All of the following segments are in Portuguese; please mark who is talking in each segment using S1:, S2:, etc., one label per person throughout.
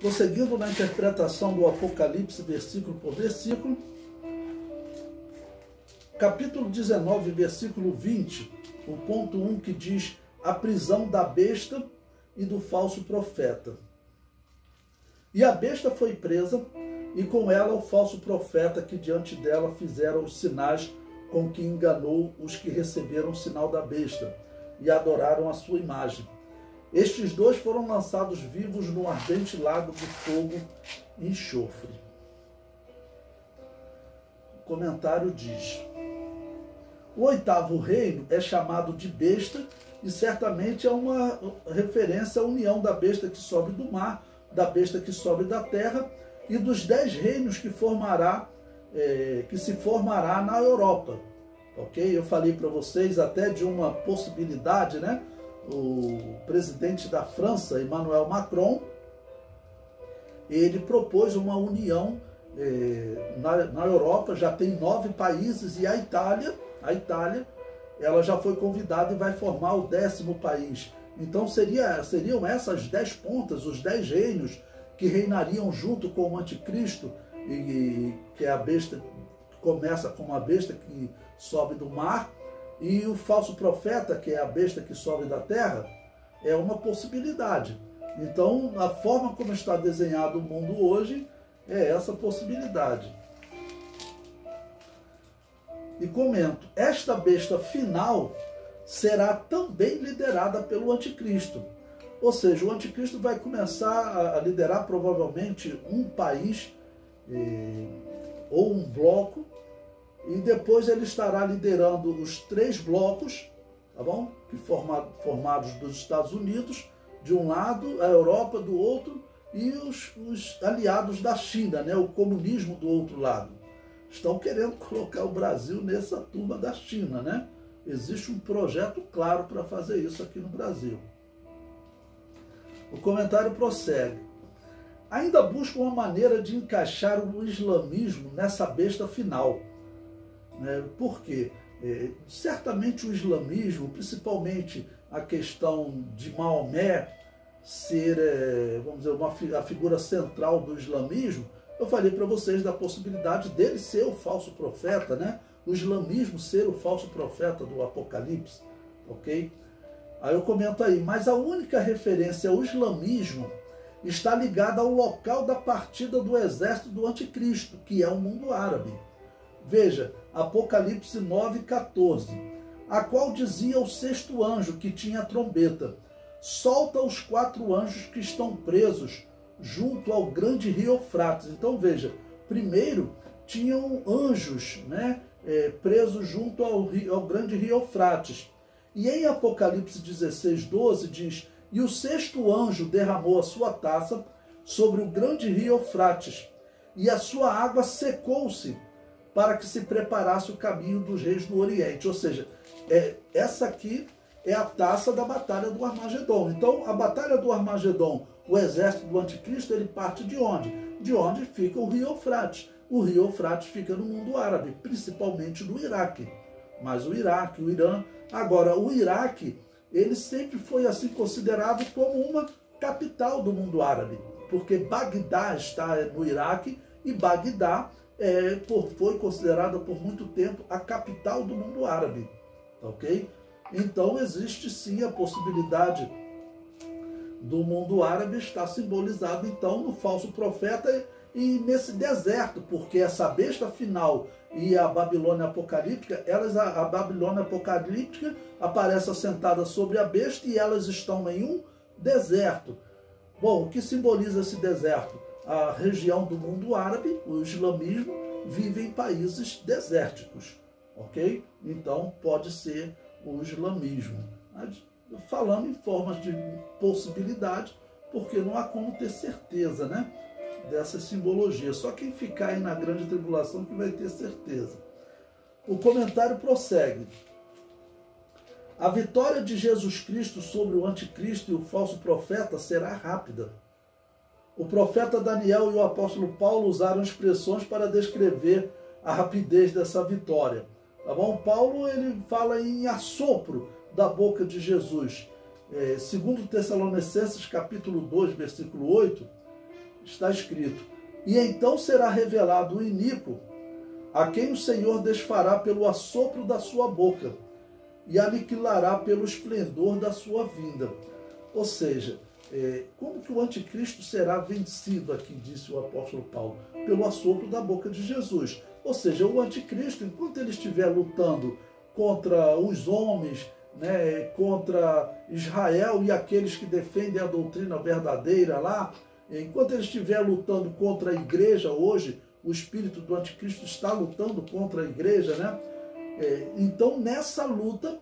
S1: Prosseguindo na interpretação do Apocalipse, versículo por versículo, capítulo 19, versículo 20, o ponto 1 que diz a prisão da besta e do falso profeta. E a besta foi presa, e com ela o falso profeta que diante dela fizeram os sinais com que enganou os que receberam o sinal da besta e adoraram a sua imagem. Estes dois foram lançados vivos no ardente lago de fogo e enxofre. O comentário diz: O oitavo reino é chamado de besta e certamente é uma referência à união da besta que sobe do mar, da besta que sobe da terra e dos dez reinos que formará, é, que se formará na Europa. Ok? Eu falei para vocês até de uma possibilidade, né? O presidente da França, Emmanuel Macron, ele propôs uma união é, na, na Europa, já tem nove países e a Itália, a Itália ela já foi convidada e vai formar o décimo país. Então seria, seriam essas dez pontas, os dez reinos que reinariam junto com o anticristo, e, que é a besta, que começa com uma besta que sobe do mar, e o falso profeta, que é a besta que sobe da terra, é uma possibilidade. Então, a forma como está desenhado o mundo hoje é essa possibilidade e comento: esta besta final será também liderada pelo anticristo. Ou seja, o anticristo vai começar a liderar provavelmente um país eh, ou um bloco, e depois ele estará liderando os três blocos, tá bom? Que formado, formados dos Estados Unidos, de um lado, a Europa do outro, e os, os aliados da China, né? o comunismo do outro lado estão querendo colocar o Brasil nessa turma da China, né? Existe um projeto claro para fazer isso aqui no Brasil. O comentário prossegue. Ainda busca uma maneira de encaixar o islamismo nessa besta final. Né? Por quê? É, certamente o islamismo, principalmente a questão de Maomé ser, é, vamos dizer, uma, a figura central do islamismo, eu falei para vocês da possibilidade dele ser o falso profeta, né? O islamismo ser o falso profeta do Apocalipse, ok? Aí eu comento aí, mas a única referência ao islamismo está ligada ao local da partida do exército do anticristo, que é o mundo árabe. Veja, Apocalipse 9,14, a qual dizia o sexto anjo que tinha a trombeta: solta os quatro anjos que estão presos junto ao grande rio Eufrates. Então veja, primeiro tinham anjos né, é, presos junto ao, rio, ao grande rio Eufrates. E em Apocalipse 16, 12 diz: E o sexto anjo derramou a sua taça sobre o grande rio Eufrates, e a sua água secou-se para que se preparasse o caminho dos reis do Oriente. Ou seja, é, essa aqui é a taça da batalha do Armagedon. Então, a batalha do Armagedon, o exército do anticristo, ele parte de onde? De onde fica o rio Eufrates. O rio Eufrates fica no mundo árabe, principalmente no Iraque. Mas o Iraque, o Irã. Agora, o Iraque, ele sempre foi assim considerado como uma capital do mundo árabe, porque Bagdá está no Iraque e Bagdá é, foi considerada por muito tempo a capital do mundo árabe. Ok? Então existe sim a possibilidade do mundo árabe estar simbolizado então no falso profeta e nesse deserto, porque essa besta final e a Babilônia apocalíptica, elas a, a Babilônia apocalíptica aparece assentada sobre a besta e elas estão em um deserto. Bom, o que simboliza esse deserto? A região do mundo árabe, o islamismo, vive em países desérticos, ok? Então pode ser o islamismo. Falando em formas de possibilidade, porque não há como ter certeza né, dessa simbologia. Só quem ficar aí na grande tribulação que vai ter certeza. O comentário prossegue. A vitória de Jesus Cristo sobre o anticristo e o falso profeta será rápida. O profeta Daniel e o apóstolo Paulo usaram expressões para descrever a rapidez dessa vitória. Tá bom? Paulo ele fala em assopro da boca de Jesus. É, segundo Tessalonicenses capítulo 2, versículo 8, está escrito: E então será revelado o iníquo, a quem o Senhor desfará pelo assopro da sua boca e aniquilará pelo esplendor da sua vinda. Ou seja, é, como que o anticristo será vencido, aqui disse o apóstolo Paulo? Pelo assopro da boca de Jesus. Ou seja, o anticristo, enquanto ele estiver lutando contra os homens, né, contra Israel e aqueles que defendem a doutrina verdadeira lá, enquanto ele estiver lutando contra a igreja hoje, o espírito do anticristo está lutando contra a igreja, né? É, então, nessa luta,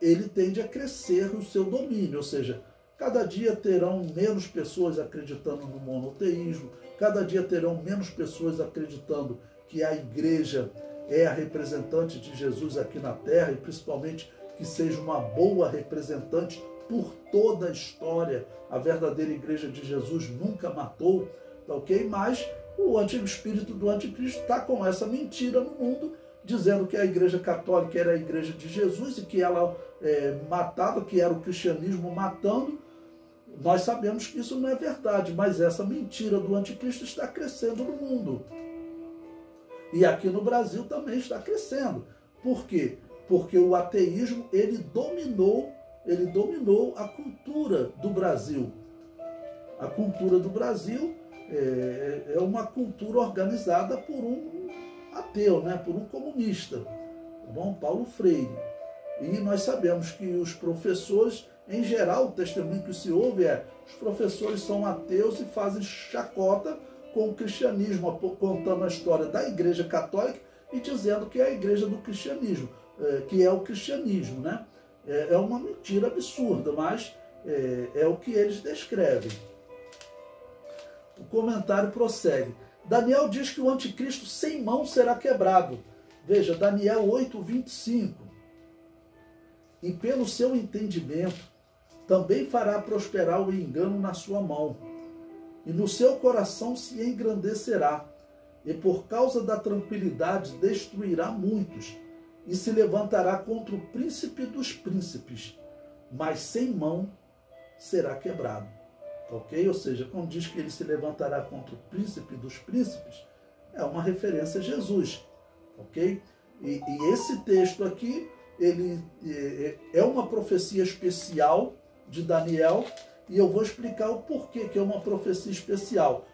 S1: ele tende a crescer o seu domínio, ou seja, cada dia terão menos pessoas acreditando no monoteísmo, cada dia terão menos pessoas acreditando que a igreja é a representante de Jesus aqui na terra e principalmente que seja uma boa representante por toda a história. A verdadeira igreja de Jesus nunca matou, tá ok? Mas o antigo espírito do anticristo está com essa mentira no mundo, dizendo que a igreja católica era a igreja de Jesus e que ela é, matava, que era o cristianismo matando. Nós sabemos que isso não é verdade, mas essa mentira do anticristo está crescendo no mundo. E aqui no Brasil também está crescendo. Por quê? Porque o ateísmo ele dominou, ele dominou a cultura do Brasil. A cultura do Brasil é, é uma cultura organizada por um ateu, né? por um comunista, tá bom? Paulo Freire. E nós sabemos que os professores, em geral, o testemunho que se ouve é os professores são ateus e fazem chacota com o cristianismo, contando a história da Igreja Católica e dizendo que é a igreja do cristianismo, é, que é o cristianismo, né? É, é uma mentira absurda, mas é, é o que eles descrevem. O comentário prossegue. Daniel diz que o anticristo sem mão será quebrado. Veja, Daniel 8, 25. E pelo seu entendimento, também fará prosperar o engano na sua mão, e no seu coração se engrandecerá, e por causa da tranquilidade destruirá muitos, e se levantará contra o príncipe dos príncipes, mas sem mão será quebrado. Ok? Ou seja, quando diz que ele se levantará contra o príncipe dos príncipes, é uma referência a Jesus. Ok? E, e esse texto aqui, ele é, é uma profecia especial de Daniel, e eu vou explicar o porquê que é uma profecia especial.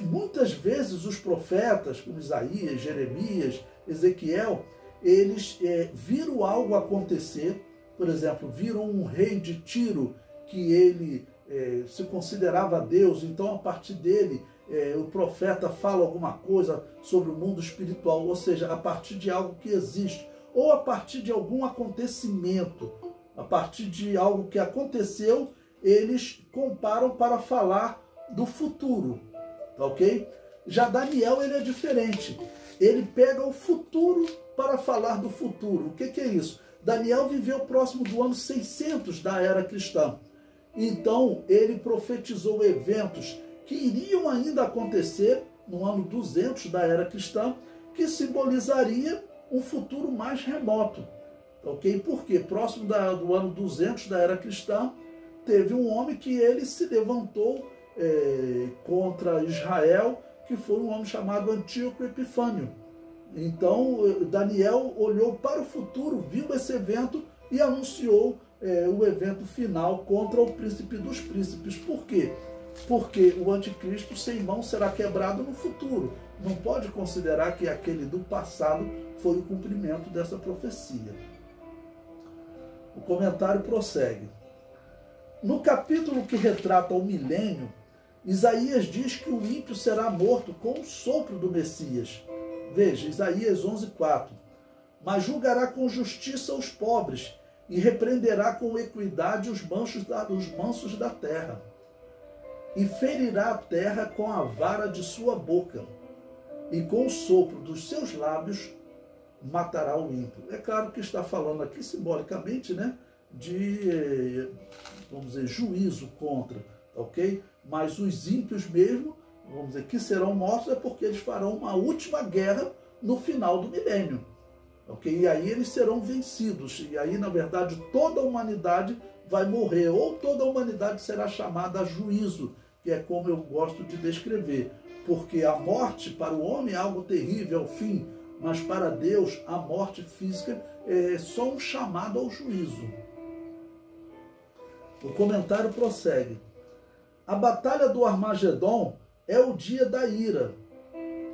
S1: Muitas vezes os profetas, como Isaías, Jeremias, Ezequiel, eles é, viram algo acontecer, por exemplo, viram um rei de Tiro que ele é, se considerava Deus, então a partir dele é, o profeta fala alguma coisa sobre o mundo espiritual, ou seja, a partir de algo que existe, ou a partir de algum acontecimento, a partir de algo que aconteceu eles comparam para falar do futuro, tá ok? Já Daniel ele é diferente. Ele pega o futuro para falar do futuro. O que, que é isso? Daniel viveu próximo do ano 600 da era cristã. Então ele profetizou eventos que iriam ainda acontecer no ano 200 da era cristã, que simbolizaria um futuro mais remoto. Ok? Porque próximo da, do ano 200 da era cristã, teve um homem que ele se levantou é, contra Israel, que foi um homem chamado Antíoco Epifânio. Então Daniel olhou para o futuro, viu esse evento e anunciou é, o evento final contra o príncipe dos príncipes. Por quê? Porque o anticristo sem mão será quebrado no futuro. Não pode considerar que aquele do passado foi o cumprimento dessa profecia. O comentário prossegue. No capítulo que retrata o milênio, Isaías diz que o ímpio será morto com o sopro do Messias. Veja, Isaías 11:4. Mas julgará com justiça os pobres e repreenderá com equidade os mansos da, os mansos da terra. E ferirá a terra com a vara de sua boca, e com o sopro dos seus lábios matará o ímpio. É claro que está falando aqui simbolicamente, né? de, vamos dizer, juízo contra, ok? Mas os ímpios mesmo, vamos dizer, que serão mortos é porque eles farão uma última guerra no final do milênio, ok? E aí eles serão vencidos, e aí, na verdade, toda a humanidade vai morrer, ou toda a humanidade será chamada a juízo, que é como eu gosto de descrever. Porque a morte para o homem é algo terrível, é o fim, mas para Deus a morte física é só um chamado ao juízo. O comentário prossegue. A batalha do Armagedon é o dia da ira,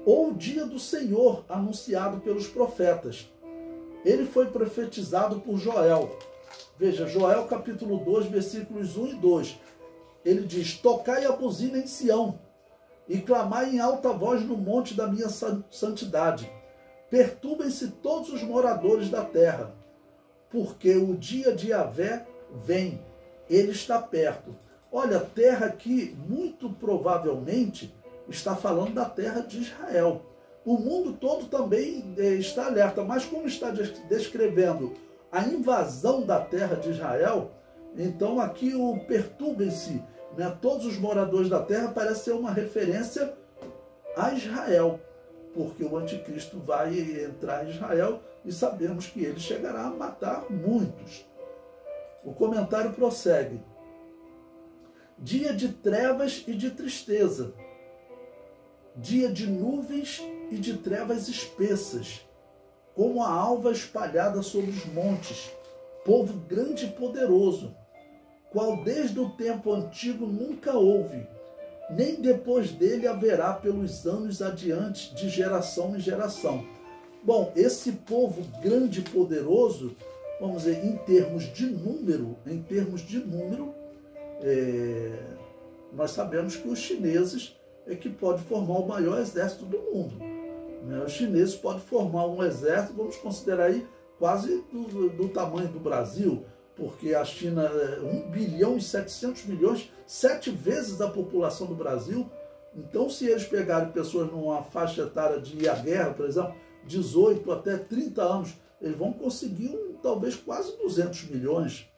S1: ou o dia do Senhor anunciado pelos profetas. Ele foi profetizado por Joel. Veja, Joel capítulo 2, versículos 1 e 2. Ele diz: Tocai a buzina em Sião, e clamai em alta voz no monte da minha santidade. Perturbem-se todos os moradores da terra, porque o dia de Avé vem, ele está perto. Olha, terra que muito provavelmente está falando da terra de Israel. O mundo todo também eh, está alerta, mas como está descrevendo a invasão da terra de Israel, então aqui o perturbem-se né, todos os moradores da terra parece ser uma referência a Israel, porque o anticristo vai entrar em Israel e sabemos que ele chegará a matar muitos. O comentário prossegue. Dia de trevas e de tristeza, dia de nuvens e de trevas espessas, como a alva espalhada sobre os montes, povo grande e poderoso, qual desde o tempo antigo nunca houve, nem depois dele haverá pelos anos adiante, de geração em geração. Bom, esse povo grande e poderoso, vamos dizer, em termos de número, em termos de número, é, nós sabemos que os chineses é que pode formar o maior exército do mundo. Né? Os chineses podem formar um exército, vamos considerar aí, quase do, do tamanho do Brasil, porque a China é 1 bilhão e 700 milhões, sete vezes a população do Brasil. Então, se eles pegarem pessoas numa faixa etária de ir à guerra, por exemplo, 18 até 30 anos, eles vão conseguir um, talvez quase 200 milhões,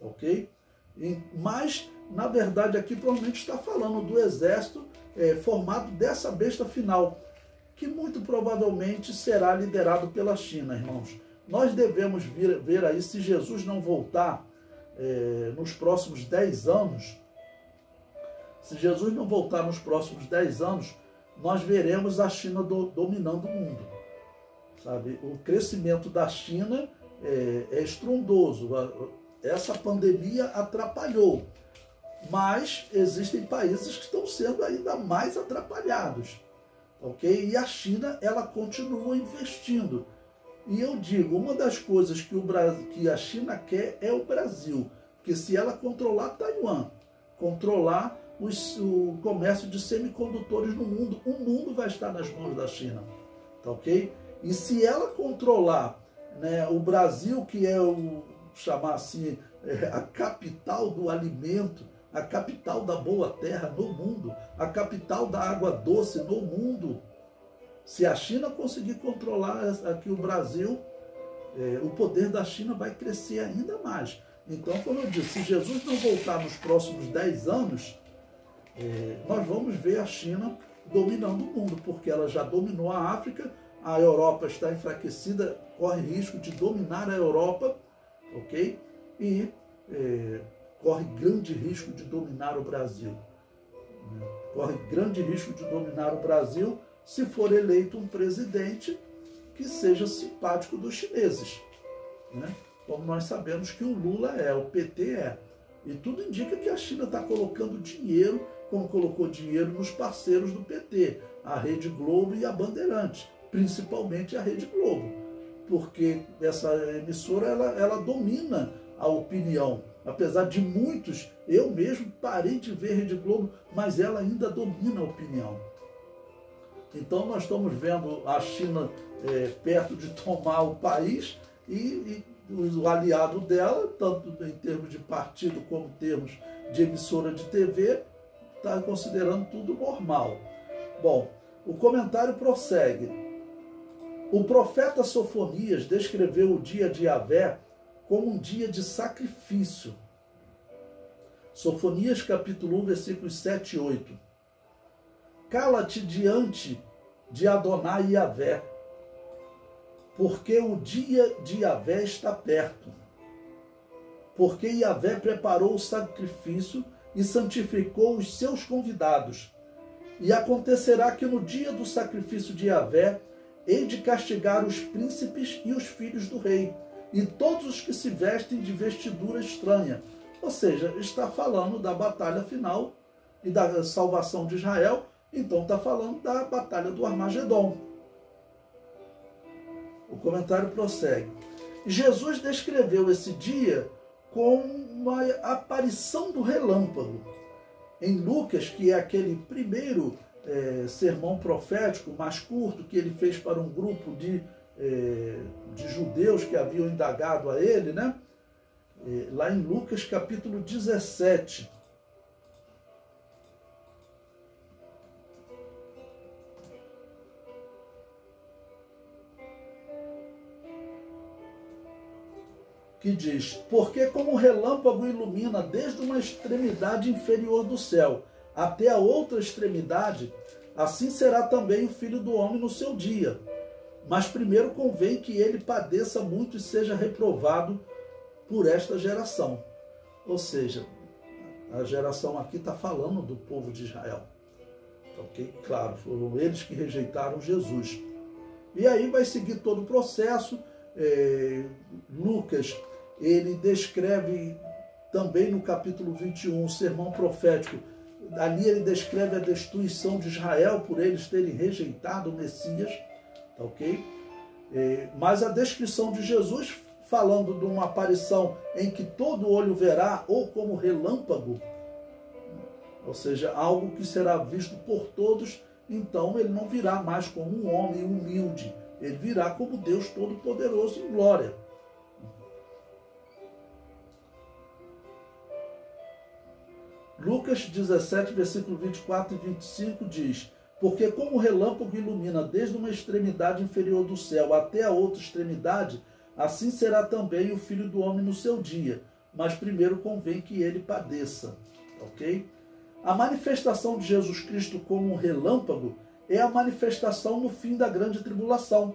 S1: ok? E, mas, na verdade, aqui provavelmente está falando do exército é, formado dessa besta final, que muito provavelmente será liderado pela China, irmãos. Nós devemos vir, ver aí, se Jesus não voltar é, nos próximos 10 anos, se Jesus não voltar nos próximos 10 anos, nós veremos a China do, dominando o mundo. Sabe? O crescimento da China é, é estrondoso. Essa pandemia atrapalhou. Mas existem países que estão sendo ainda mais atrapalhados. Ok? E a China, ela continua investindo. E eu digo, uma das coisas que, o Brasil, que a China quer é o Brasil. Porque se ela controlar Taiwan, controlar os, o comércio de semicondutores no mundo, o mundo vai estar nas mãos da China. Tá ok? E se ela controlar né, o Brasil, que é o, chamar assim, é a capital do alimento, a capital da boa terra no mundo, a capital da água doce no mundo, se a China conseguir controlar aqui o Brasil, é, o poder da China vai crescer ainda mais. Então, como eu disse, se Jesus não voltar nos próximos 10 anos, é, nós vamos ver a China dominando o mundo, porque ela já dominou a África, a Europa está enfraquecida, corre risco de dominar a Europa, ok? E é, corre grande risco de dominar o Brasil. Né? Corre grande risco de dominar o Brasil se for eleito um presidente que seja simpático dos chineses. Né? Como nós sabemos que o Lula é, o PT é. E tudo indica que a China está colocando dinheiro, como colocou dinheiro nos parceiros do PT, a Rede Globo e a Bandeirante, principalmente a Rede Globo, porque essa emissora ela, ela domina a opinião. Apesar de muitos, eu mesmo parei de ver Rede Globo, mas ela ainda domina a opinião. Então nós estamos vendo a China é, perto de tomar o país e, e, o aliado dela, tanto em termos de partido como em termos de emissora de TV, está considerando tudo normal. Bom, o comentário prossegue. O profeta Sofonias descreveu o dia de Avé como um dia de sacrifício. Sofonias capítulo 1, versículos 7 e 8. Cala-te diante de Adonai Yahvé, porque o dia de Yahvé está perto. Porque Yahvé preparou o sacrifício e santificou os seus convidados. E acontecerá que no dia do sacrifício de Yahvé, hei de castigar os príncipes e os filhos do rei, e todos os que se vestem de vestidura estranha. Ou seja, está falando da batalha final e da salvação de Israel, então está falando da batalha do Armagedon. O comentário prossegue. Jesus descreveu esse dia com uma aparição do relâmpago. Em Lucas, que é aquele primeiro é, sermão profético mais curto que ele fez para um grupo de, é, de judeus que haviam indagado a ele, né? É, lá em Lucas capítulo 17. Que diz: Porque como o relâmpago ilumina desde uma extremidade inferior do céu até a outra extremidade, assim será também o filho do homem no seu dia. Mas primeiro convém que ele padeça muito e seja reprovado por esta geração. Ou seja, a geração aqui está falando do povo de Israel. Ok? Claro, foram eles que rejeitaram Jesus. E aí vai seguir todo o processo. É, Lucas, ele descreve também no capítulo 21, o sermão profético, ali ele descreve a destruição de Israel por eles terem rejeitado o Messias, tá ok? É, mas a descrição de Jesus, falando de uma aparição em que todo olho verá, ou como relâmpago, ou seja, algo que será visto por todos, então ele não virá mais como um homem humilde, ele virá como Deus Todo-Poderoso em glória. Lucas 17, versículo 24 e 25 diz: Porque como o relâmpago ilumina desde uma extremidade inferior do céu até a outra extremidade, assim será também o filho do homem no seu dia. Mas primeiro convém que ele padeça. Ok? A manifestação de Jesus Cristo como um relâmpago é a manifestação no fim da grande tribulação,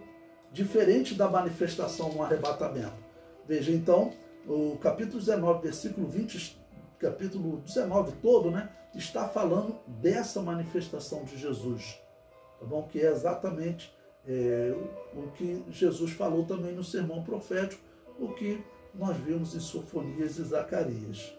S1: diferente da manifestação no arrebatamento. Veja então, o capítulo 19, versículo 20 capítulo 19 todo, né, está falando dessa manifestação de Jesus, tá bom? Que é exatamente é, o que Jesus falou também no sermão profético, o que nós vimos em Sofonias e Zacarias.